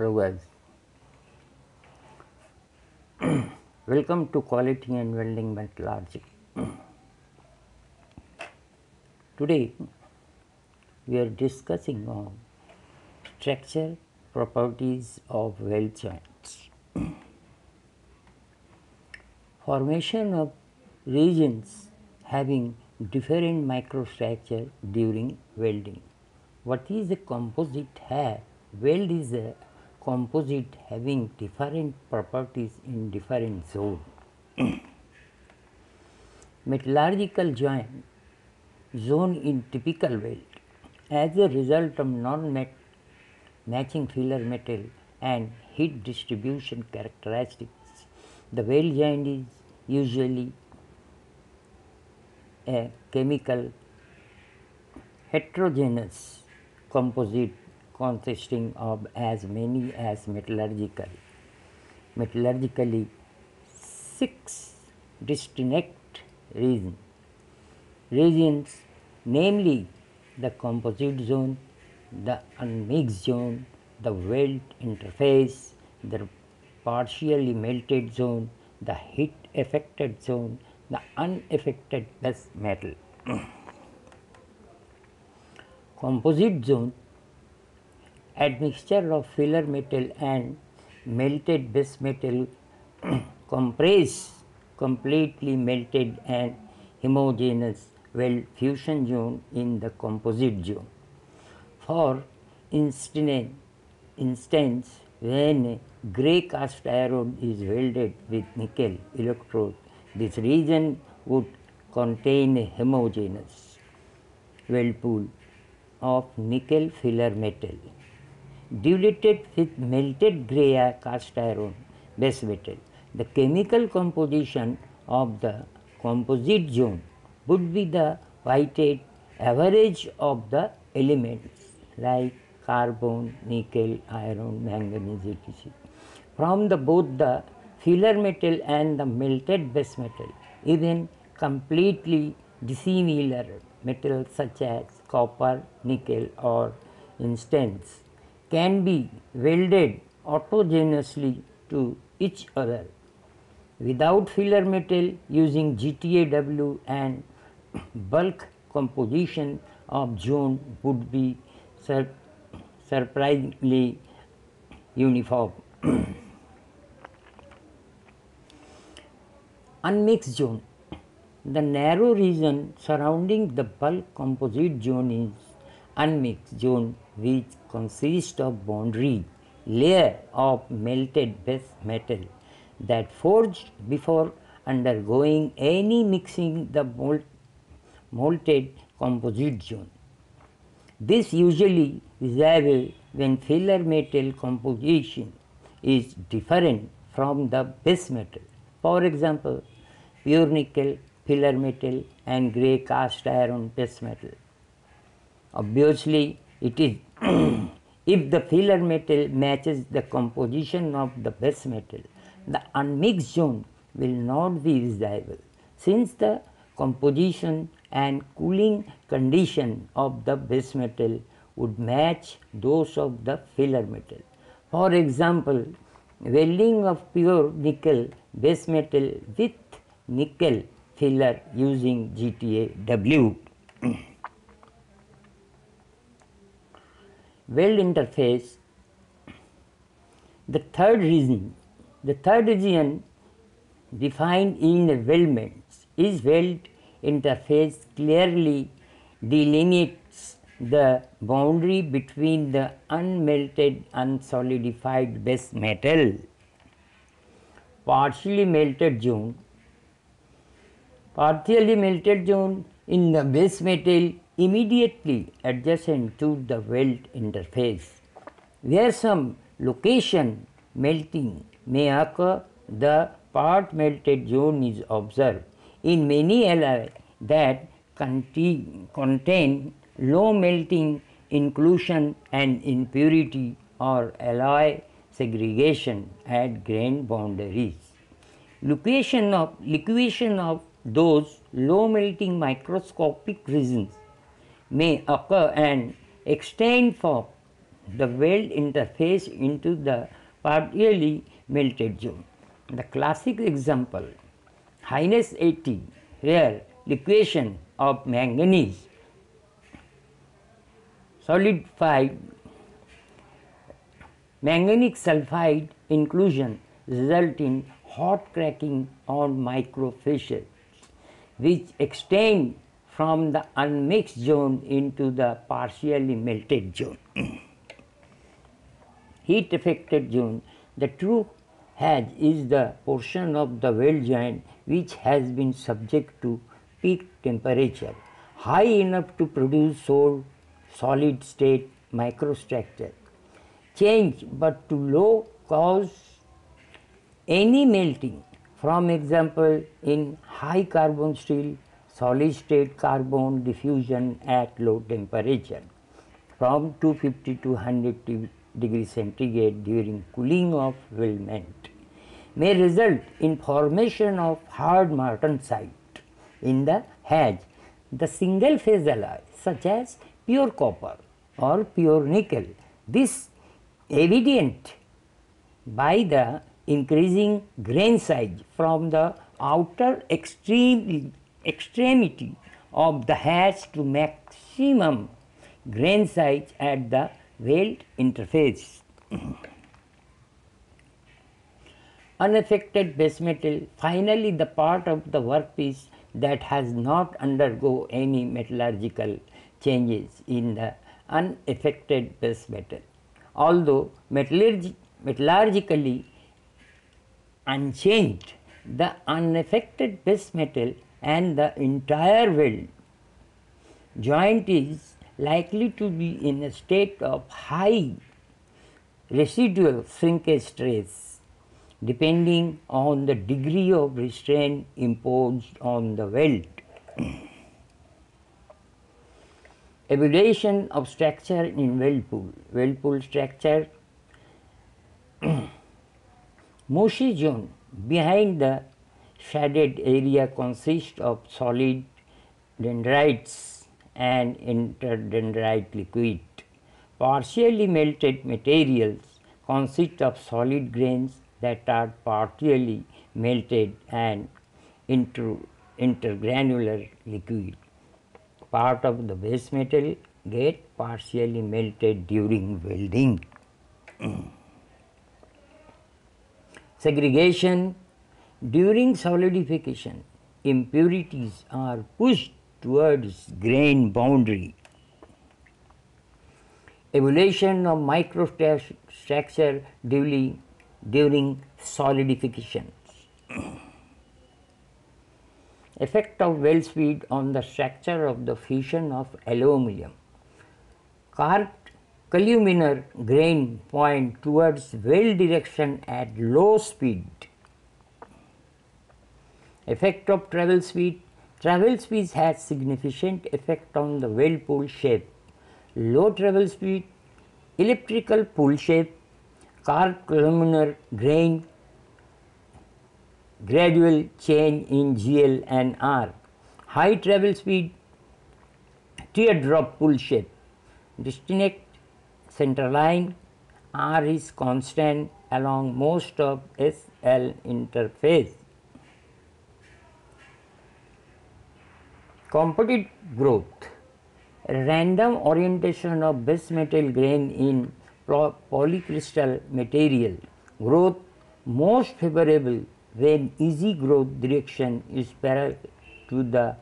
Guys. Welcome to Quality and Welding Metallurgy. Today we are discussing on structure properties of weld joints. Formation of regions having different microstructure during welding. What is a composite have? Weld is a composite having different properties in different zone. Metallurgical joint zone in typical weld as a result of non-matching filler metal and heat distribution characteristics. The weld joint is usually a chemical heterogeneous composite consisting of as many as metallurgical. Metallurgically six distinct regions. Regions namely the composite zone the unmixed zone the weld interface the partially melted zone the heat affected zone the unaffected base metal. Composite zone admixture of filler metal and melted base metal compress completely melted and homogeneous weld fusion zone in the composite zone. For instance, instance when gray cast iron is welded with nickel electrode, this region would contain a homogeneous weld pool of nickel filler metal diluted with melted gray cast iron base metal. The chemical composition of the composite zone would be the weighted average of the elements like carbon, nickel, iron, manganese, etc. From the both the filler metal and the melted base metal, even completely dissimilar metals such as copper, nickel or instance can be welded autogenously to each other without filler metal using GTAW and bulk composition of zone would be sur surprisingly uniform. Unmixed zone. The narrow region surrounding the bulk composite zone is unmixed zone which consists of boundary layer of melted base metal that forged before undergoing any mixing the mold, molted composite zone. This usually visible when filler metal composition is different from the base metal. For example, pure nickel, filler metal and grey cast iron base metal. Obviously, it is if the filler metal matches the composition of the base metal, the unmixed zone will not be visible since the composition and cooling condition of the base metal would match those of the filler metal. For example, welding of pure nickel base metal with nickel filler using GTAW. Weld interface, the third region, the third region defined in the weldments is weld interface clearly delineates the boundary between the unmelted unsolidified base metal, partially melted zone, partially melted zone in the base metal immediately adjacent to the weld interface. Where some location melting may occur, the part melted zone is observed. In many alloy that contain low melting inclusion and impurity or alloy segregation at grain boundaries. Location of liquidation of those low melting microscopic regions may occur and extend for the weld interface into the partially melted zone. The classic example, HY-80, where liquefaction of manganese solidified manganic sulfide inclusion result in hot cracking on microfissures which extend from the unmixed zone into the partially melted zone. Heat affected zone, the true HAZ is the portion of the weld joint which has been subject to peak temperature high enough to produce solid state microstructure. Change but too low cause any melting. From example in high carbon steel solid state carbon diffusion at low temperature from 250 to 100 degrees centigrade during cooling of weldment may result in formation of hard martensite in the HAZ. The single phase alloy such as pure copper or pure nickel. This evident by the increasing grain size from the outer extreme, extremity of the HAZ to maximum grain size at the weld interface. Unaffected base metal, finally the part of the workpiece that has not undergo any metallurgical changes in the unaffected base metal. Although metallurg metallurgically unchanged, the unaffected base metal and the entire weld joint is likely to be in a state of high residual shrinkage stress depending on the degree of restraint imposed on the weld. Evaluation of structure in weld pool. Weld pool structure Mushy zone behind the shaded area consists of solid dendrites and interdendrite liquid. Partially melted materials consist of solid grains that are partially melted and inter, intergranular liquid. Part of the base metal get partially melted during welding. Segregation during solidification impurities are pushed towards grain boundary. Evaluation of microstructure during during solidification. Effect of weld speed on the structure of the fission of aluminum. Carved columnar grain point towards weld direction at low speed. Effect of travel speed. Travel speed has significant effect on the weld pool shape. Low travel speed, elliptical pool shape, carved columnar grain, gradual change in GL and R, high travel speed, teardrop pool shape, distinct center line, R is constant along most of SL interface. Composite growth, random orientation of base metal grain in polycrystal material. Growth most favorable when easy growth direction is parallel to the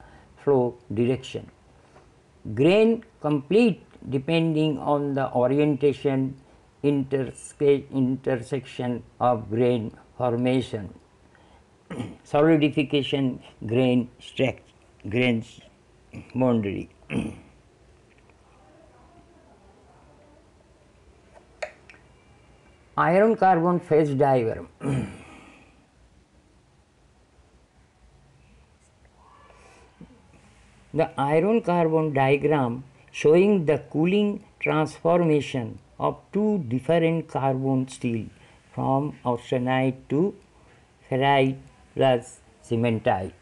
flow direction. Grain complete depending on the orientation intersection of grain formation, solidification grain structure, grains boundary. iron carbon phase diagram. the iron carbon diagram showing the cooling transformation of two different carbon steel from austenite to ferrite plus cementite.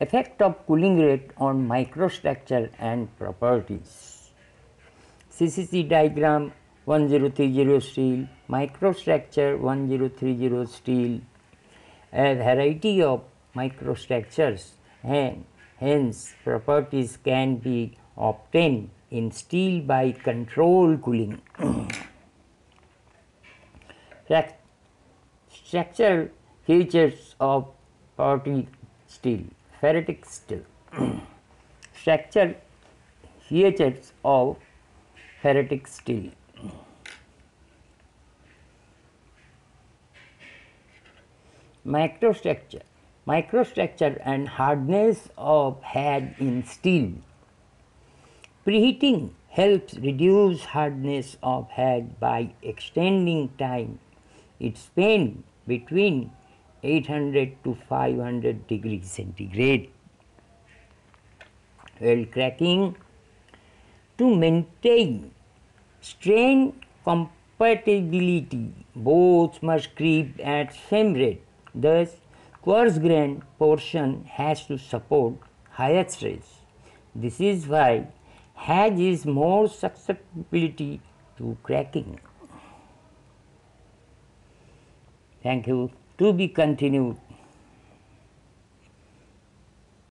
Effect of cooling rate on microstructure and properties. CCT diagram 1030 steel, microstructure 1030 steel, a variety of microstructures and hence properties can be obtained in steel by controlled cooling. Structure features of party steel, ferritic steel. Structure features of ferritic steel. Microstructure microstructure and hardness of HAZ in steel. Preheating helps reduce hardness of HAZ by extending time it spent between 800 to 500 degrees centigrade. Weld cracking to maintain strain compatibility both must creep at same rate. Thus, coarse grain portion HAZ to support higher stress. This is why has is more susceptibility to cracking. Thank you. To be continued.